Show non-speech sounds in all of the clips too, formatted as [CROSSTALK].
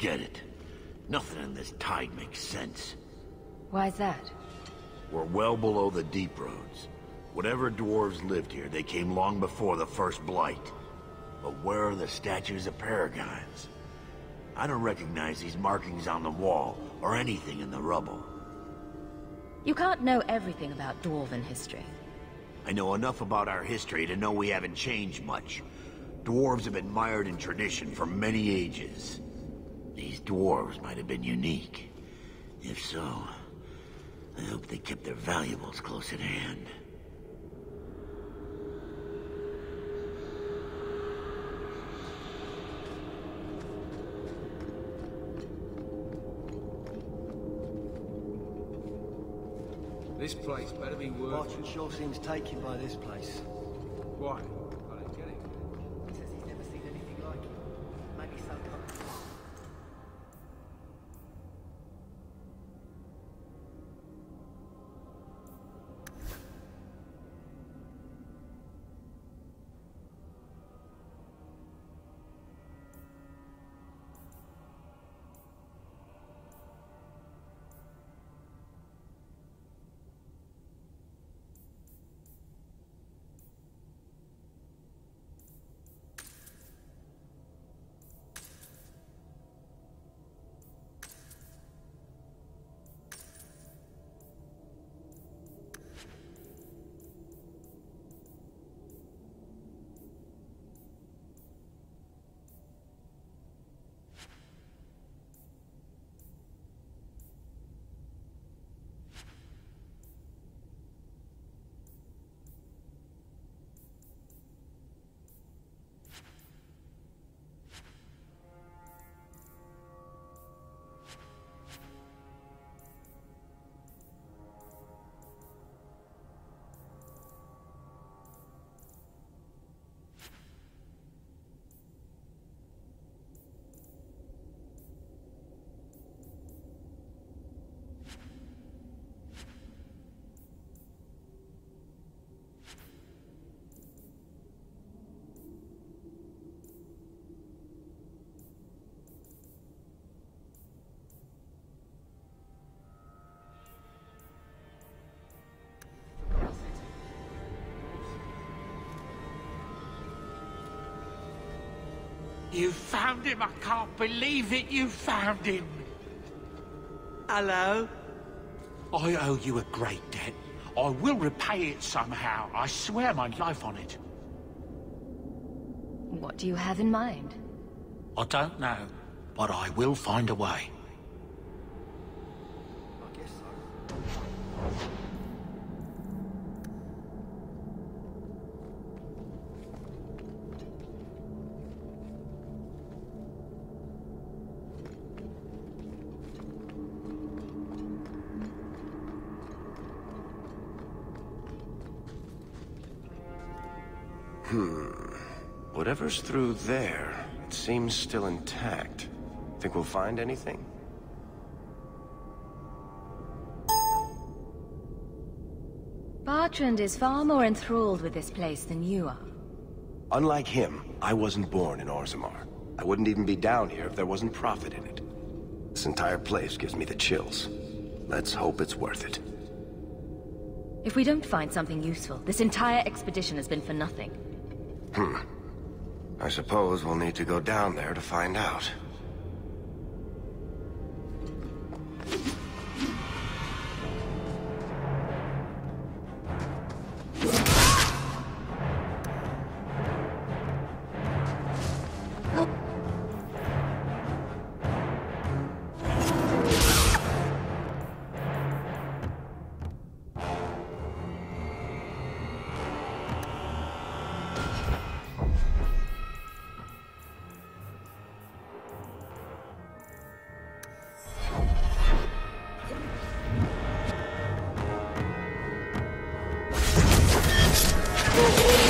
Forget it. Nothing in this thaig makes sense. Why's that? We're well below the deep roads. Whatever dwarves lived here, they came long before the first blight. But where are the statues of paragons? I don't recognize these markings on the wall, or anything in the rubble. You can't know everything about Dwarven history. I know enough about our history to know we haven't changed much. Dwarves have been mired in tradition for many ages. These dwarves might have been unique. If so, I hope they kept their valuables close at hand. This place better be worth Bartrand sure seems taken by this place. Why? You found him! I can't believe it! You found him! Hello? I owe you a great debt. I will repay it somehow. I swear my life on it. What do you have in mind? I don't know, but I will find a way. Whatever's through there, it seems still intact. Think we'll find anything? Bartrand is far more enthralled with this place than you are. Unlike him, I wasn't born in Orzammar. I wouldn't even be down here if there wasn't profit in it. This entire place gives me the chills. Let's hope it's worth it. If we don't find something useful, this entire expedition has been for nothing. Hmm. I suppose we'll need to go down there to find out. Let's go.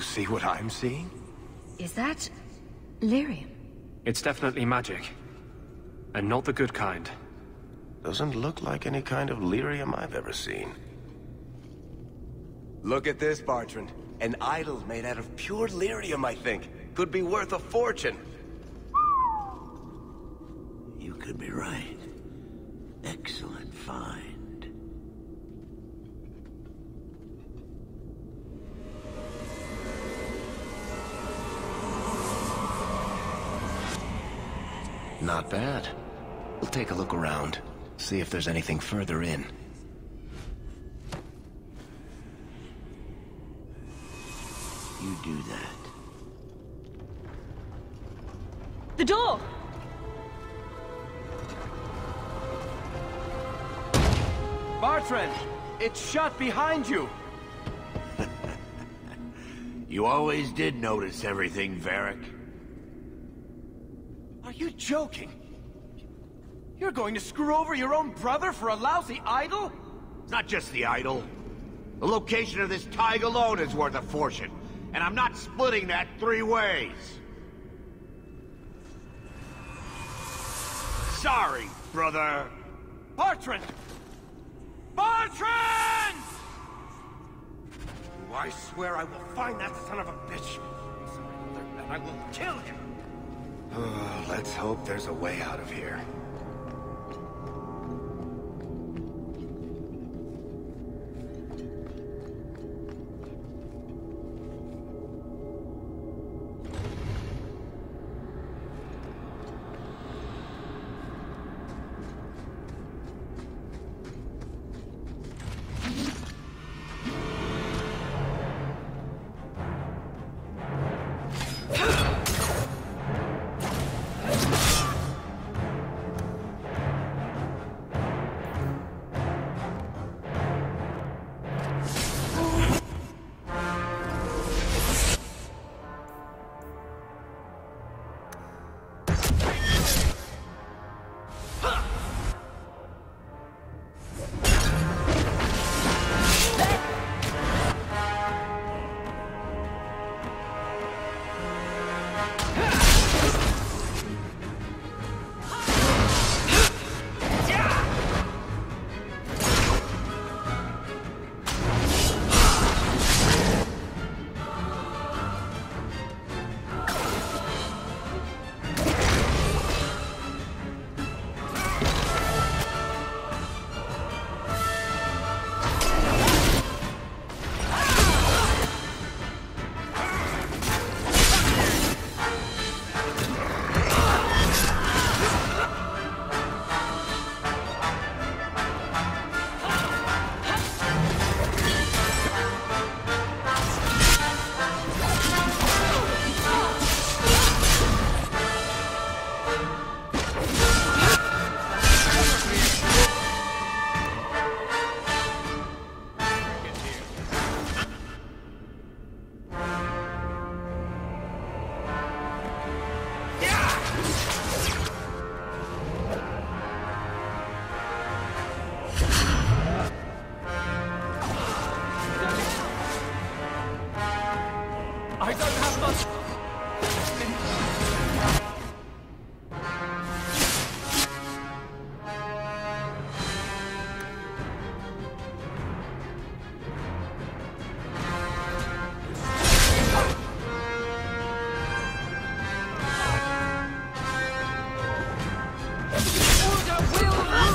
You see what I'm seeing? Is that... lyrium? It's definitely magic. And not the good kind. Doesn't look like any kind of lyrium I've ever seen. Look at this, Bartrand. An idol made out of pure lyrium, I think. Could be worth a fortune. You could be right. Excellent find. Not bad. We'll take a look around. See if there's anything further in. You do that. The door! Bartrand! It's shut behind you! [LAUGHS] You always did notice everything, Varric. Joking? You're going to screw over your own brother for a lousy idol? It's not just the idol. The location of this thaig alone is worth a fortune. And I'm not splitting that three ways. Sorry, brother. Bartrand! Bartrand! I swear I will find that son of a bitch. And I will kill him. [SIGHS] Let's hope there's a way out of here.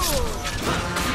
Oh.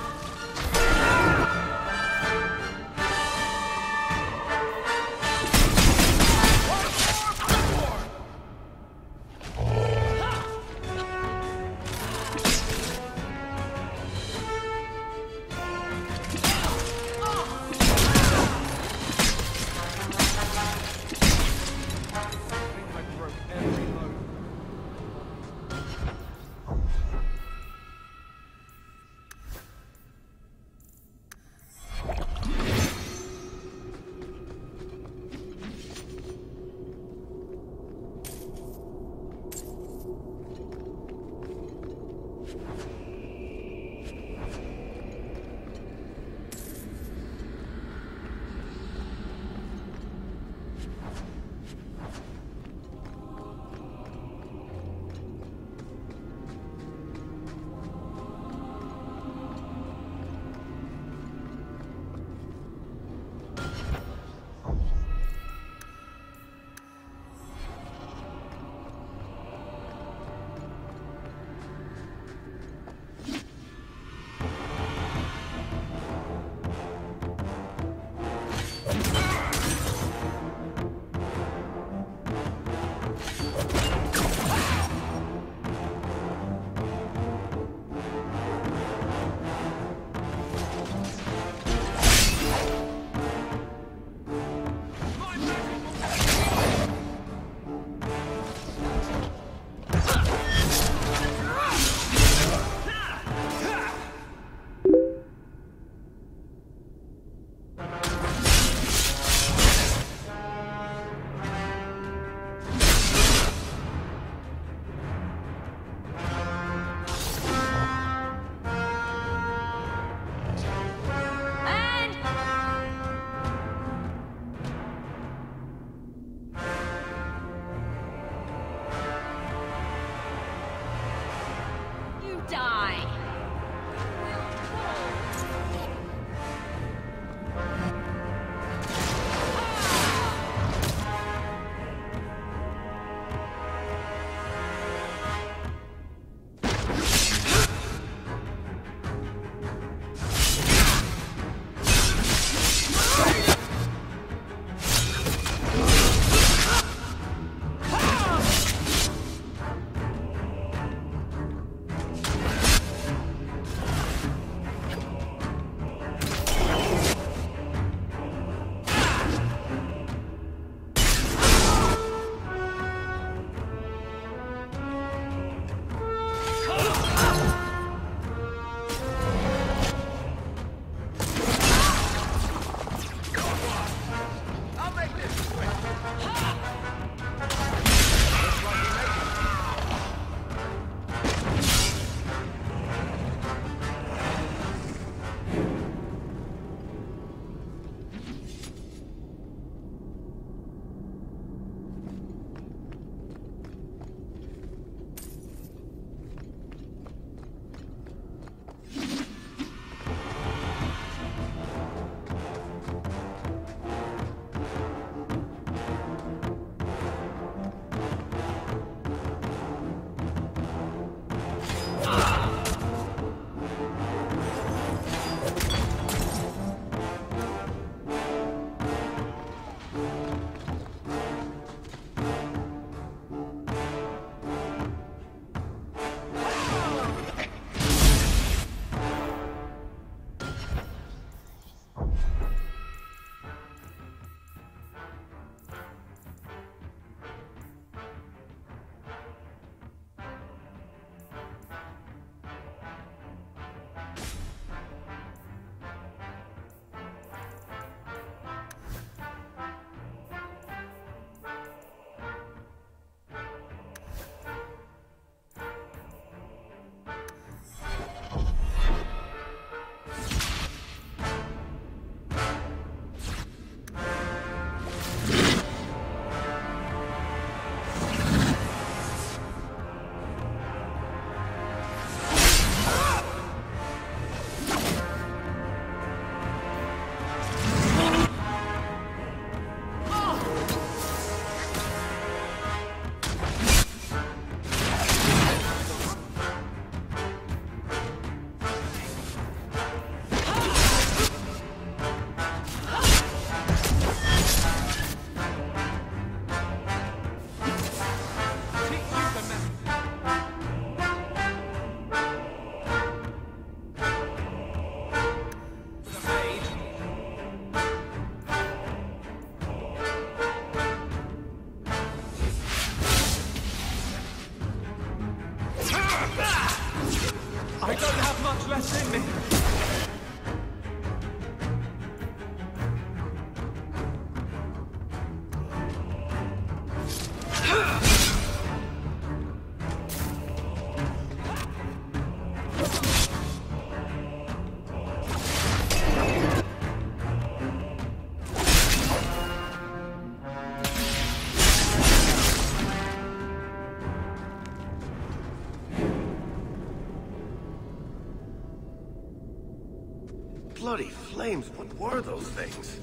were those things?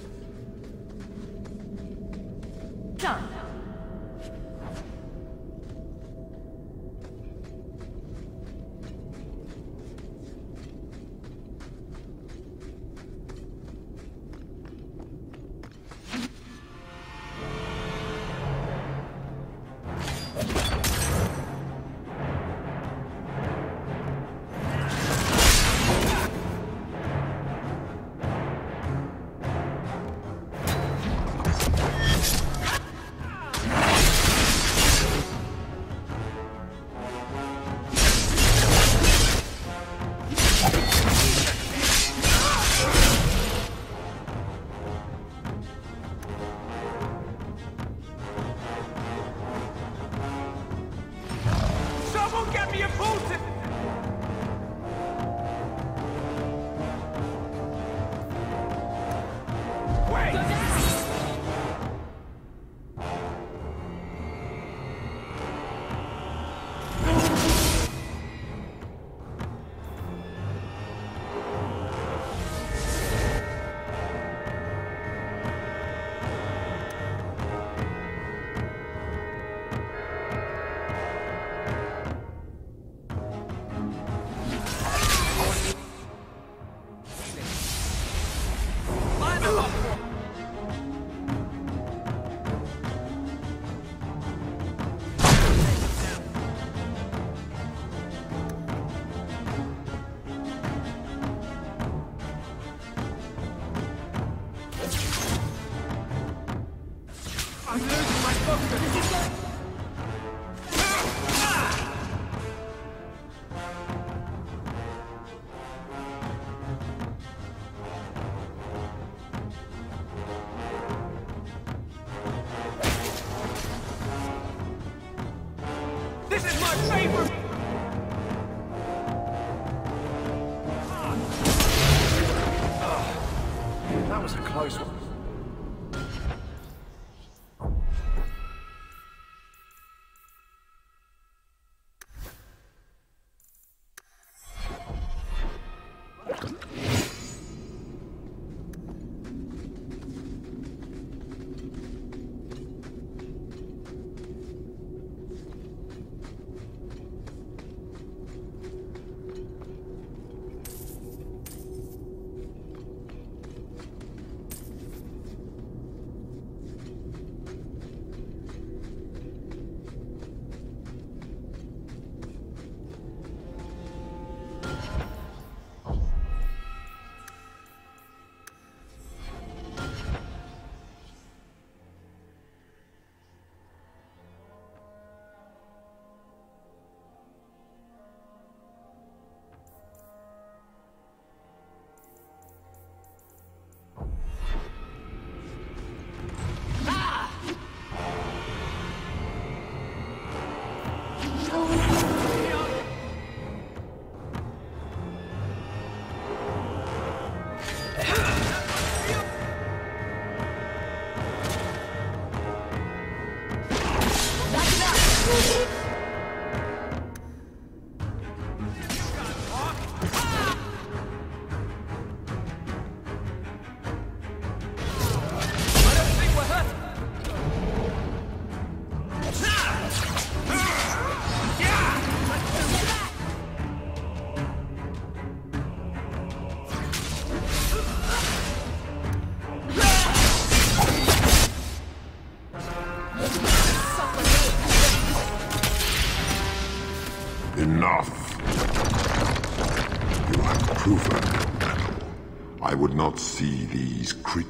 Let's go.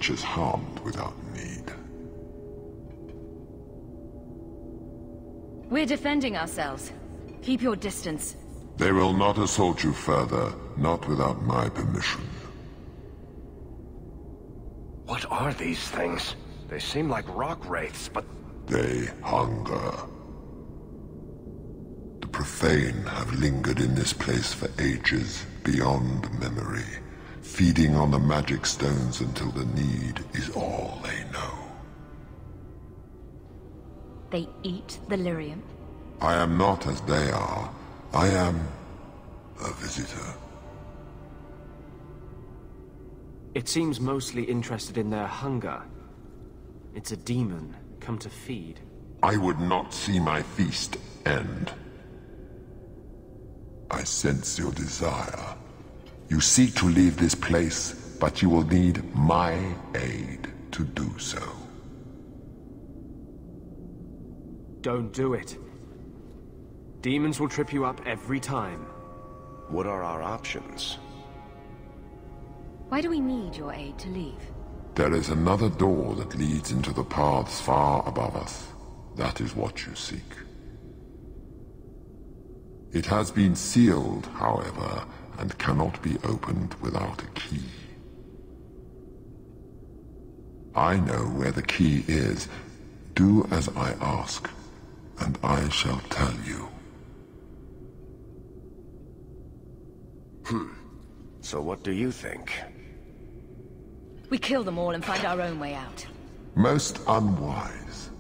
These creatures harmed without need. We're defending ourselves. Keep your distance. They will not assault you further, not without my permission. What are these things? They seem like rock wraiths, but They hunger. The profane have lingered in this place for ages, beyond memory, feeding on the magic stones until the need is all they know. They eat the lyrium. I am not as they are. I am a visitor. It seems mostly interested in their hunger. It's a demon, come to feed. I would not see my feast end. I sense your desire. You seek to leave this place, but you will need my aid to do so. Don't do it. Demons will trip you up every time. What are our options? Why do we need your aid to leave? There is another door that leads into the paths far above us. That is what you seek. It has been sealed, however, and cannot be opened without a key. I know where the key is. Do as I ask, and I shall tell you. Hmm. So what do you think? We kill them all and find our own way out. Most unwise.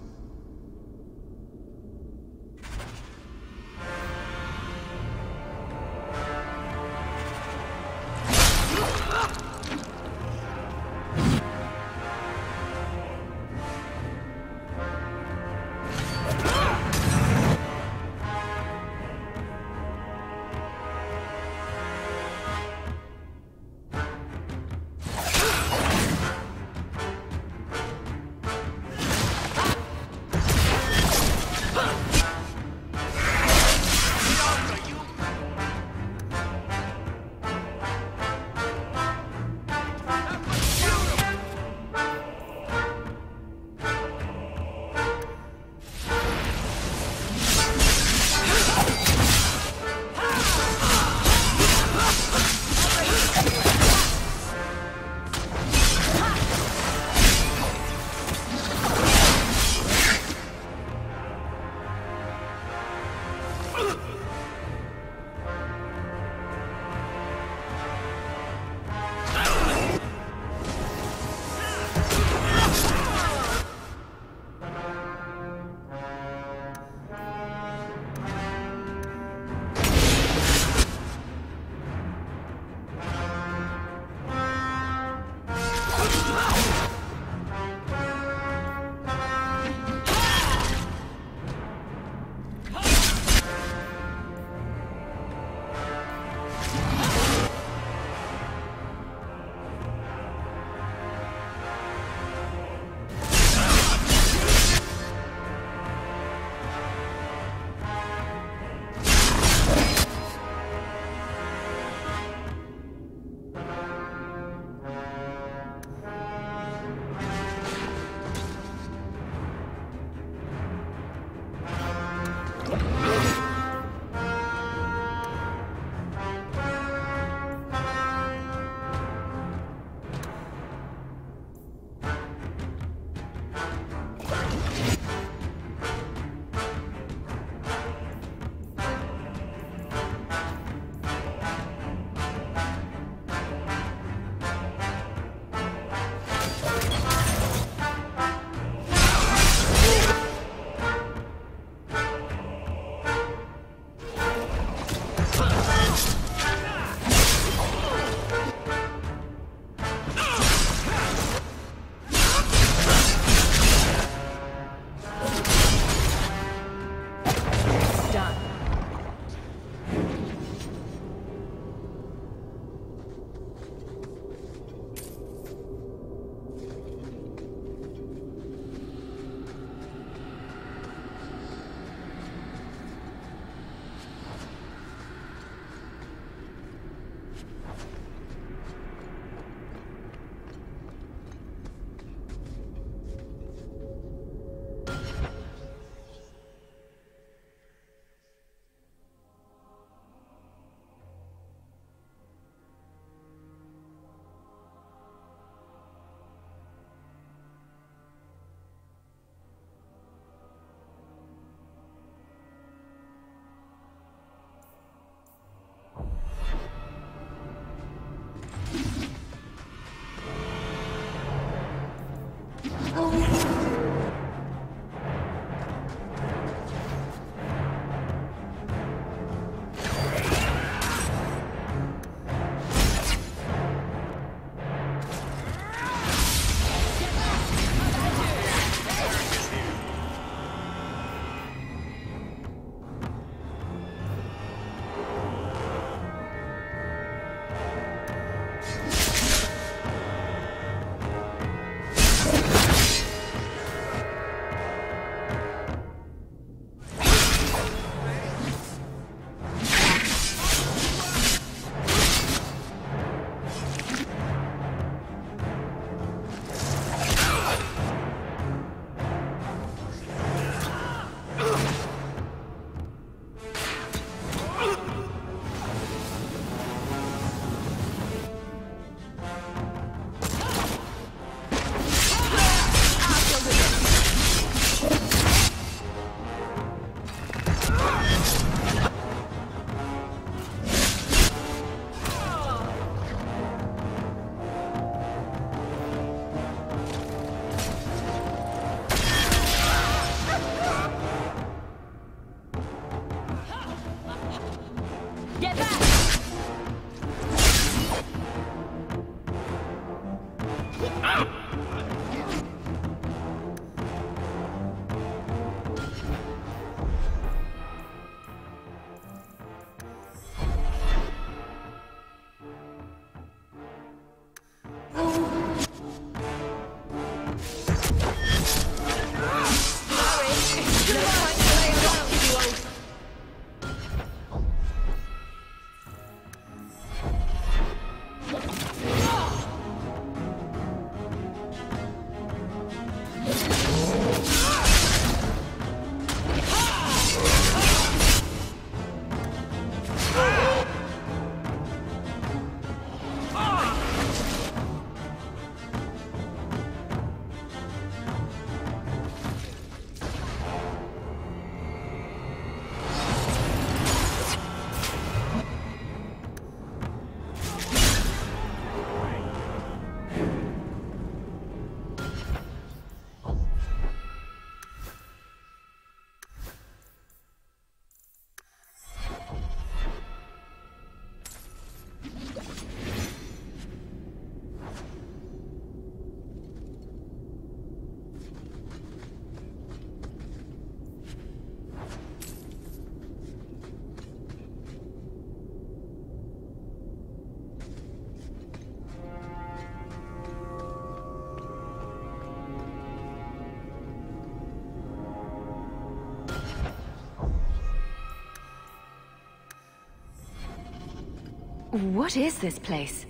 What is this place?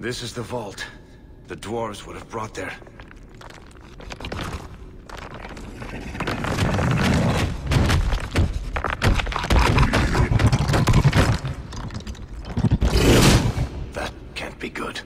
This is the vault. The dwarves would have brought there. That can't be good.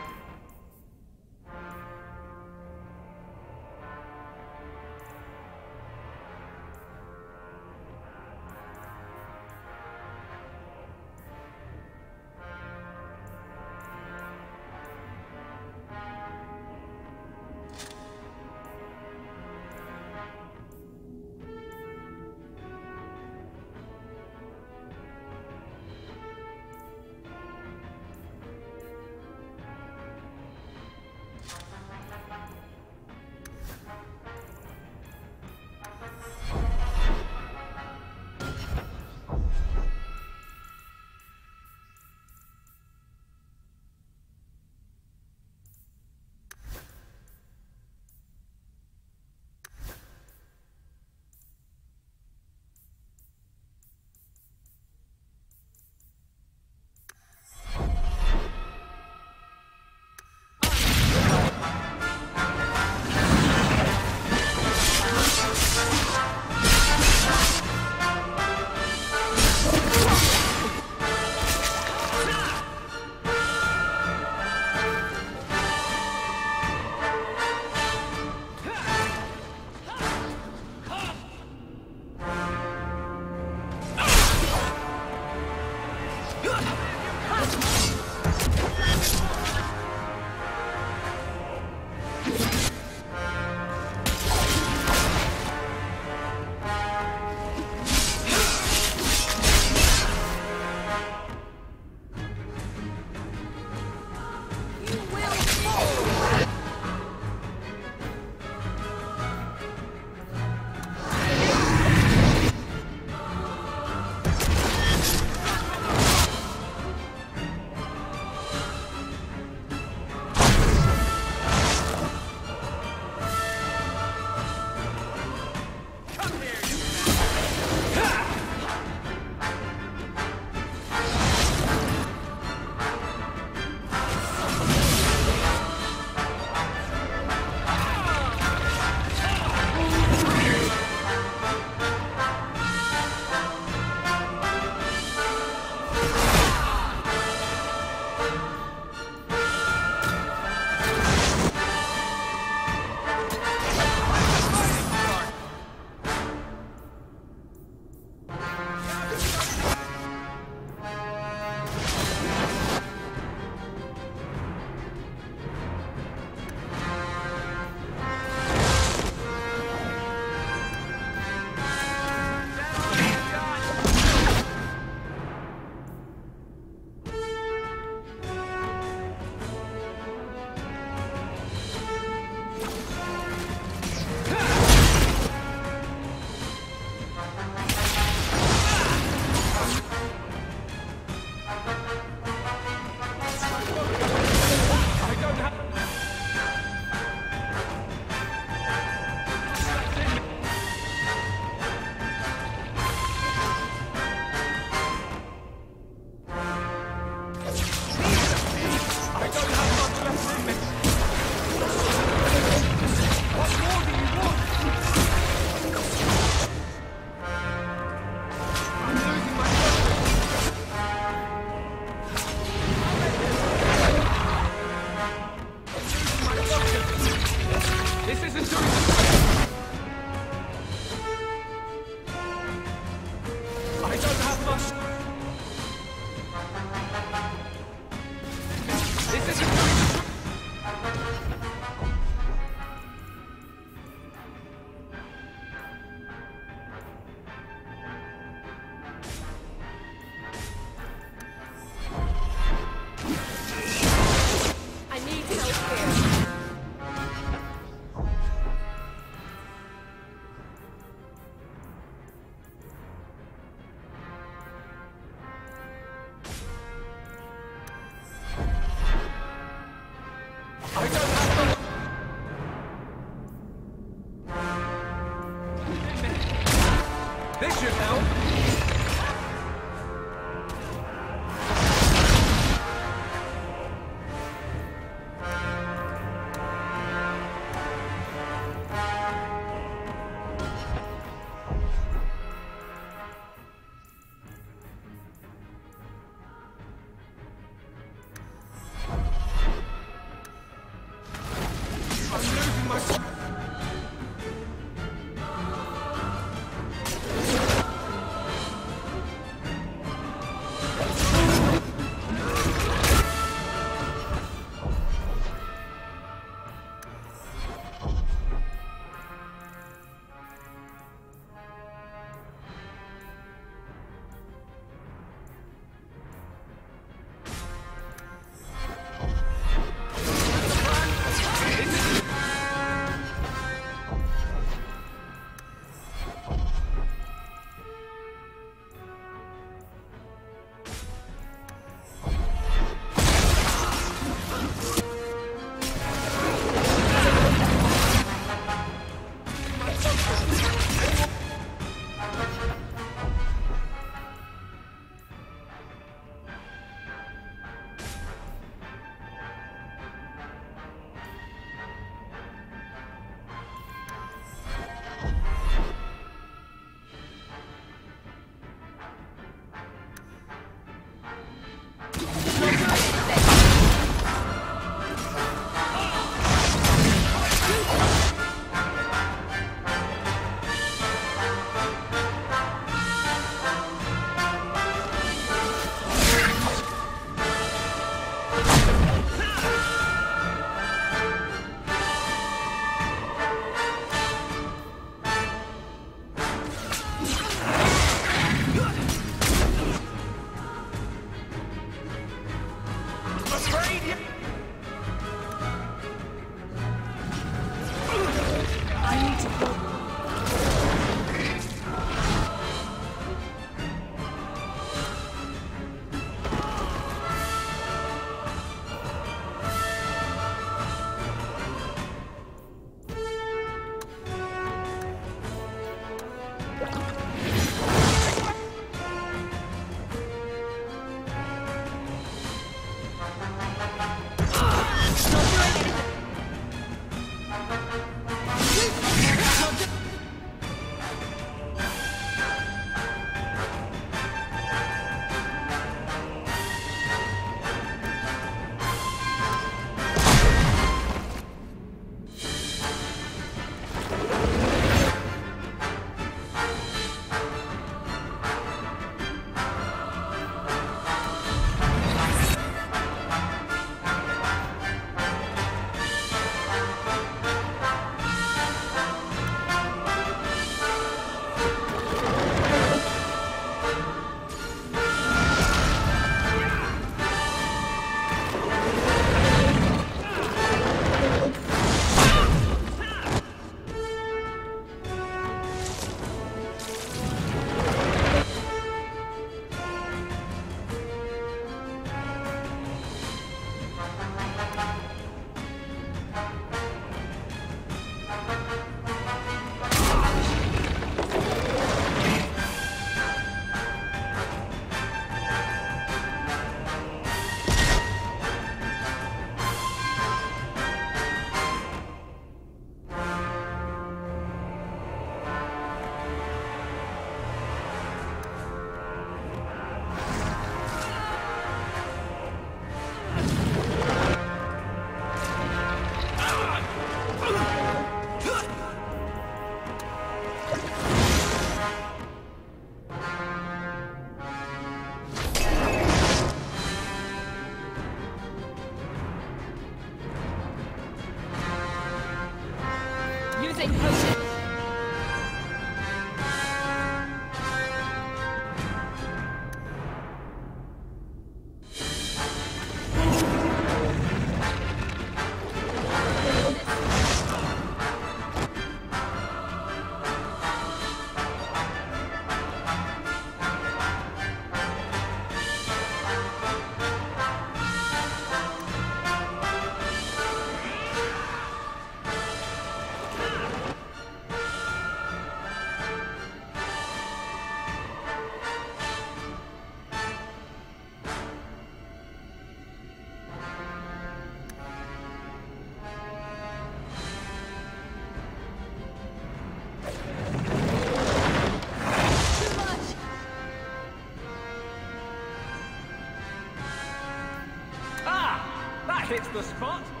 Hits the spot.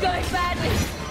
Going badly!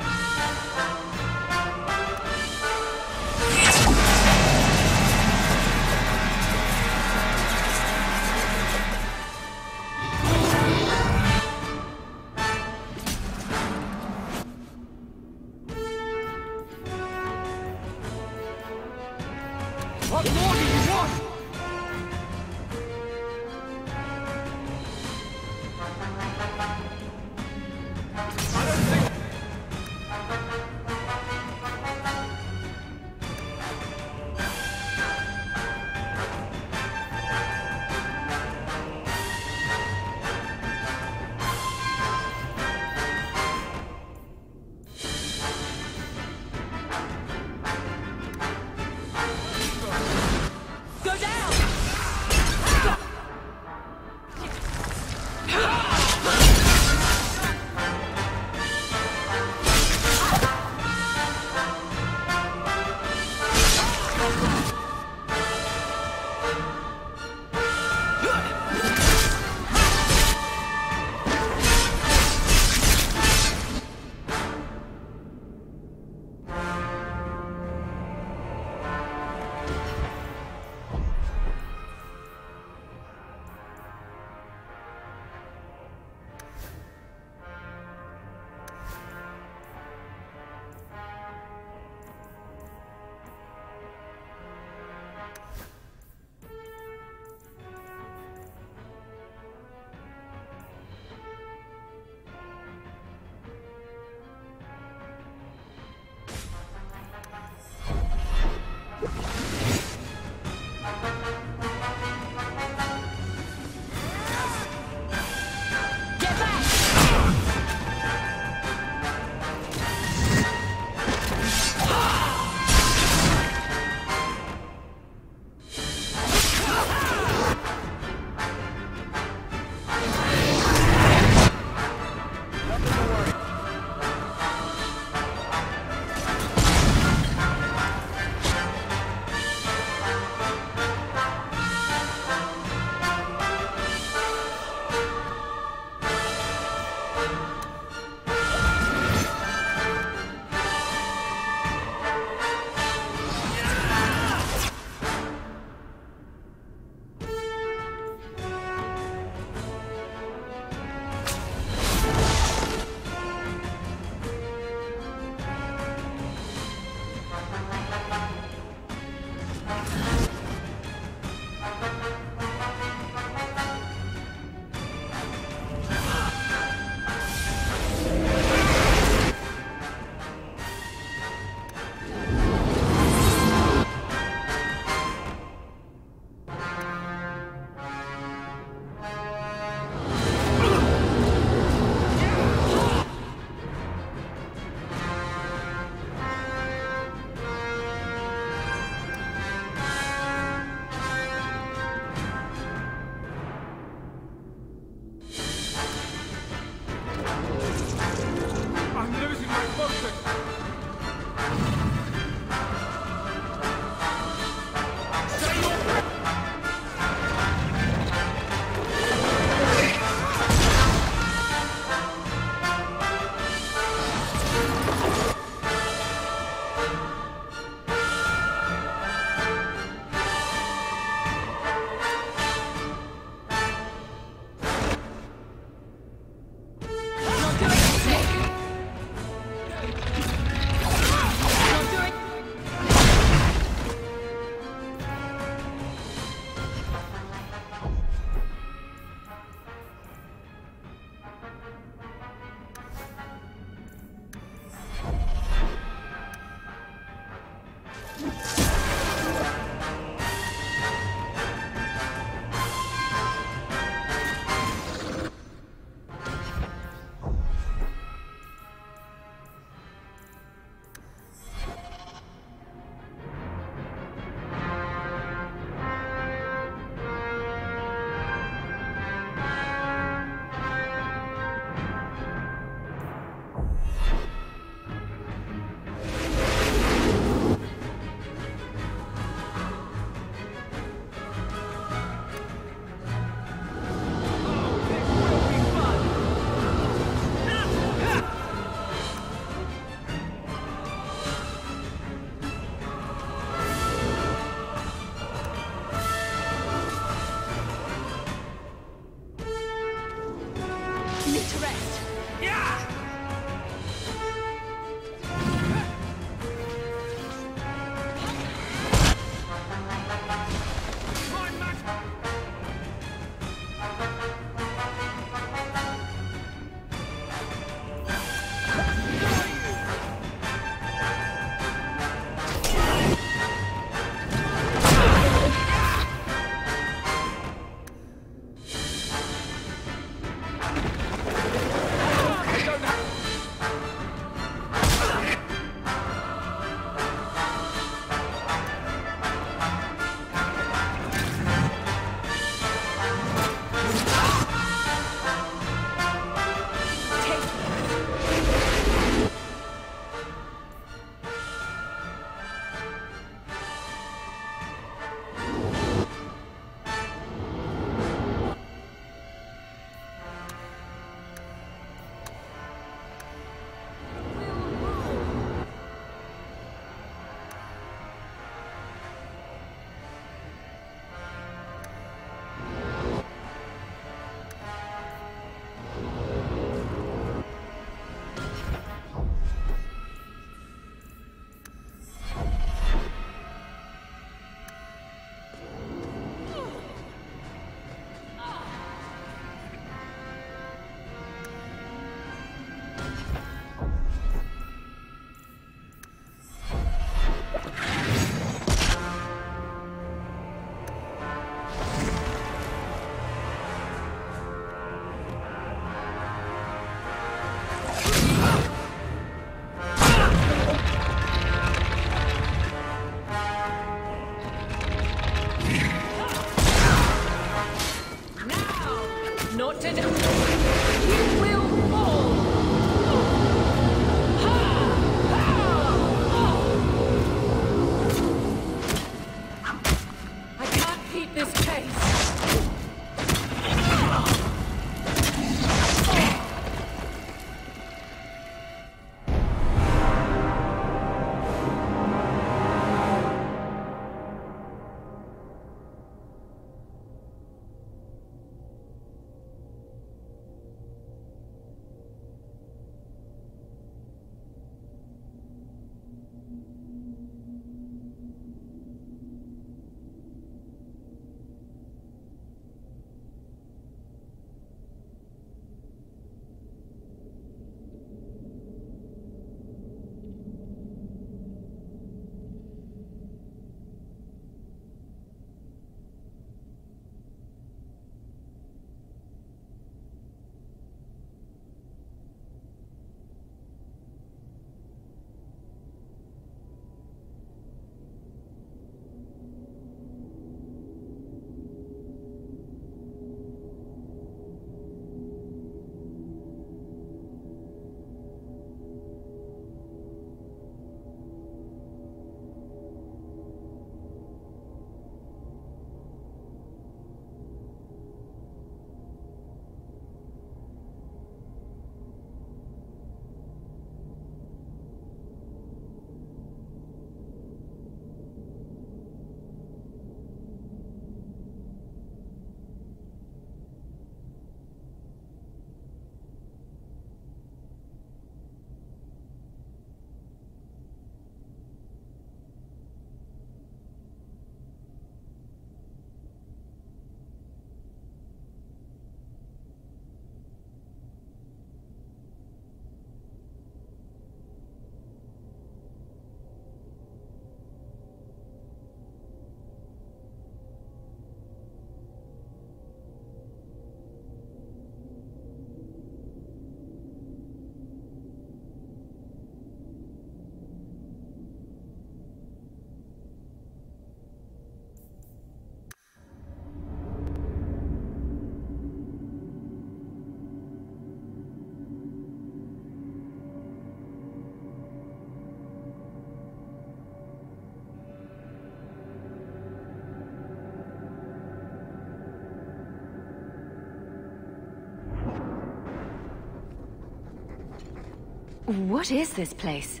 What is this place?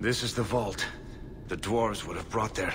This is the vault. The dwarves would have brought their...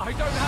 I don't have